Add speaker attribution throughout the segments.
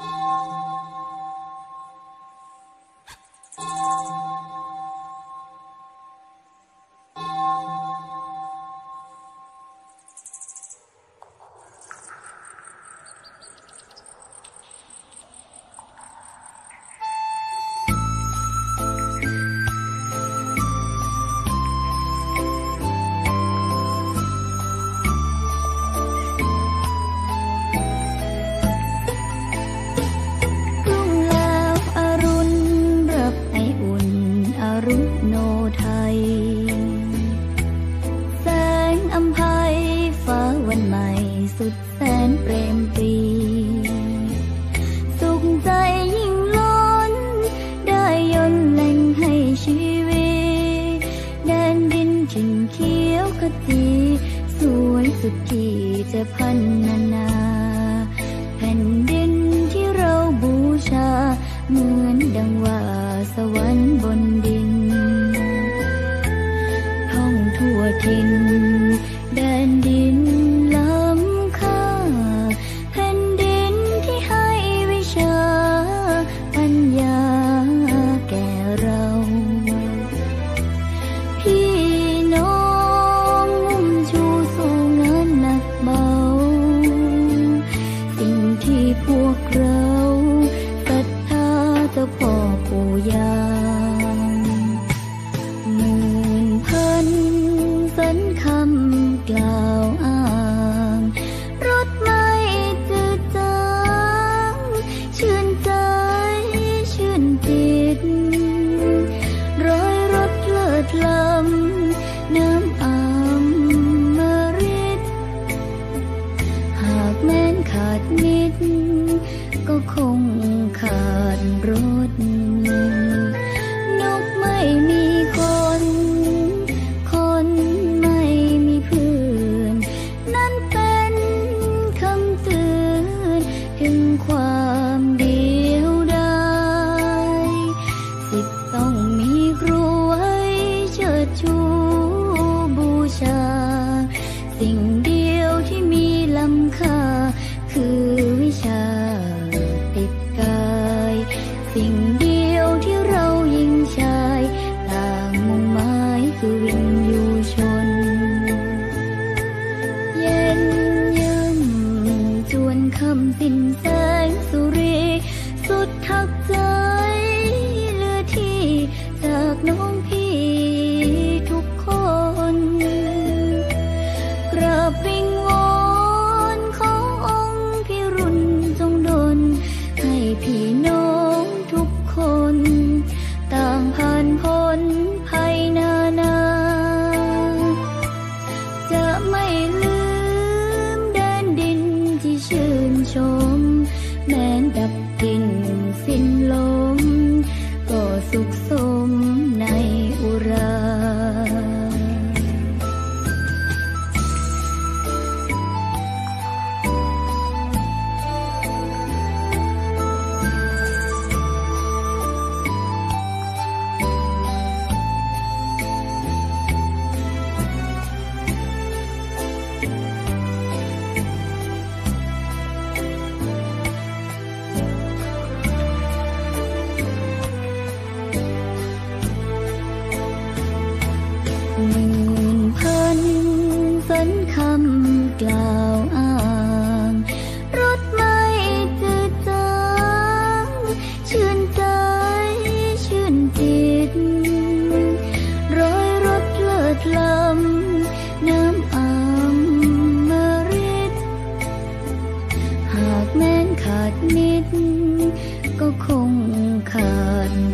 Speaker 1: Música สุขีจะพันนานาแผ่นดินที่เราบูชาเหมือนดังว่า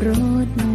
Speaker 1: รถม